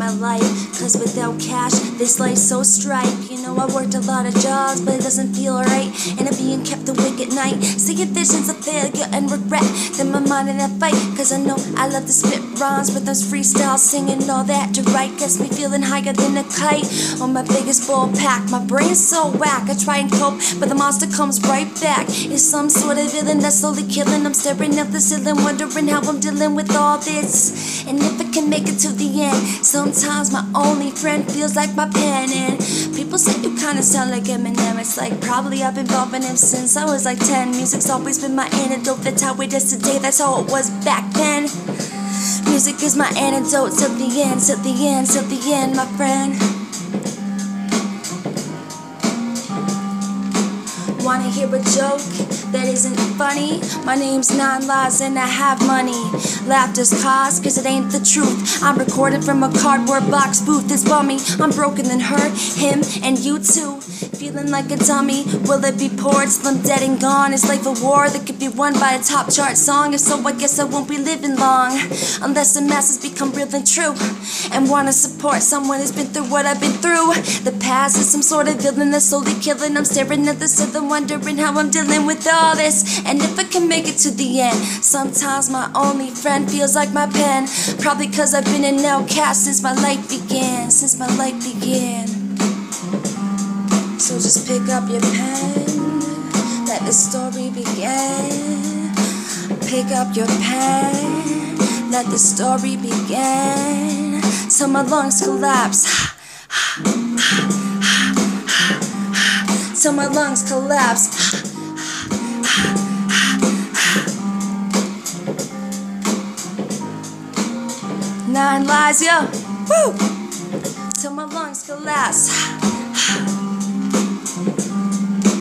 my life. Cause without cash, this life's so strife. You know, I worked a lot of jobs, but it doesn't feel right. And I'm being kept awake at night. Seeing visions of failure and regret. Then my mind in a fight. Cause I know I love to spit rhymes, but those freestyle singing all that to write gets me feeling higher than a kite. On my biggest ball pack, my brain's so whack. I try and cope, but the monster comes right back. It's some sort of villain that's slowly killing. I'm staring at the ceiling, wondering how I'm dealing with all this. And if I can make it to the end, sometimes my only friend feels like my pen. And people say you kinda sound like Eminem. It's like probably I've been bumping him since I was like 10. Music's always been my antidote. That's how it is today, that's how it was back then. Music is my antidote till the end, till the end, till the end, my friend. Wanna hear a joke that isn't funny? My name's Nyne Lyves and I have money. Laughter's cause, cause it ain't the truth. I'm recorded from a cardboard box booth. This bummy, I'm broken than her, him, and you too. Feeling like a dummy. Will it be poor? It's slim dead and gone. It's like a war that could be won by a top chart song. If so, I guess I won't be living long. Unless the masses become real and true. And wanna support someone who's been through what I've been through. The past is some sort of villain that's slowly killing. I'm staring at the ceiling, wondering how I'm dealing with all this. And if I can make it to the end, sometimes my only friend feels like my pen. Probably cause I've been an outcast since my life began. Since my life began. So just pick up your pen, let the story begin. Pick up your pen, let the story begin. Till my lungs collapse. Till my lungs collapse. Nyne Lyves, yo. Woo! Till my lungs collapse.